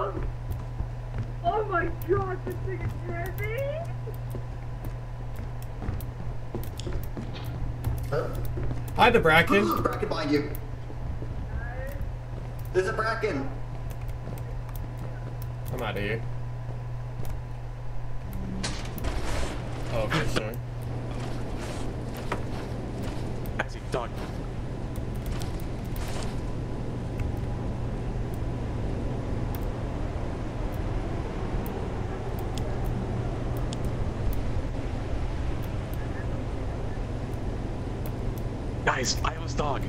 Oh! Oh my god, this thing is heavy! Huh? Hi, the Bracken. bracken behind you. There's a bracken. I'm out of here. Oh, okay, sorry. As he done. Guys, I was dog.